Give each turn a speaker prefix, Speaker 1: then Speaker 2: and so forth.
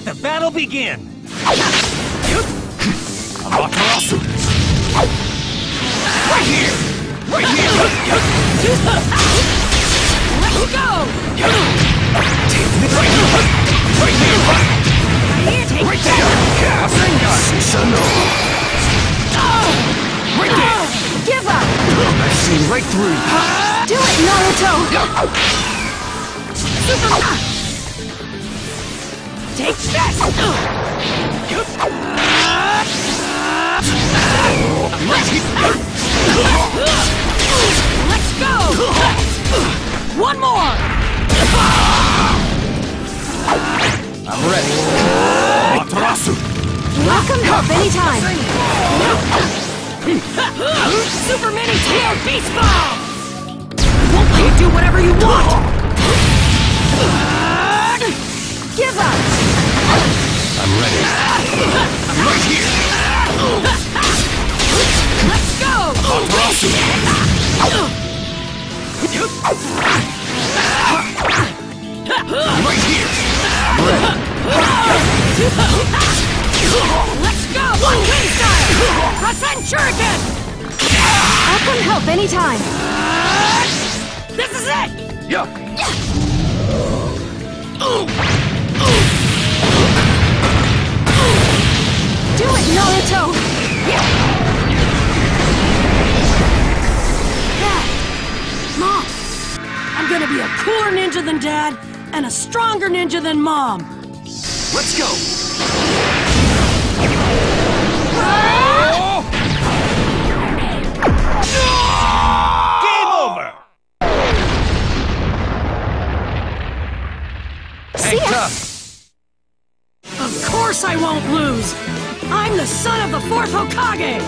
Speaker 1: Let the battle begin!
Speaker 2: Amaterasu! Right here! Right here!
Speaker 3: Let's go!
Speaker 2: Take me right here! Right here!
Speaker 3: Here, take
Speaker 2: Right there! Rasengan! Susanoo! Right there!
Speaker 3: Give up!
Speaker 2: I've seen right through you!
Speaker 3: Do it, Naruto! Super... Take this! Let's go! One more!
Speaker 2: I'm ready! Amaterasu!
Speaker 3: Welcome help anytime! Super Mini Tail Beast Ball! Let's go! One Wing Style! Rasen Shuriken! I can help anytime! This is it!
Speaker 2: Yeah!
Speaker 3: Do cooler ninja than Dad, and a stronger ninja than Mom!
Speaker 2: Let's go!
Speaker 1: Game over!
Speaker 2: Hang tough!
Speaker 3: Of course I won't lose! I'm the son of the fourth Hokage!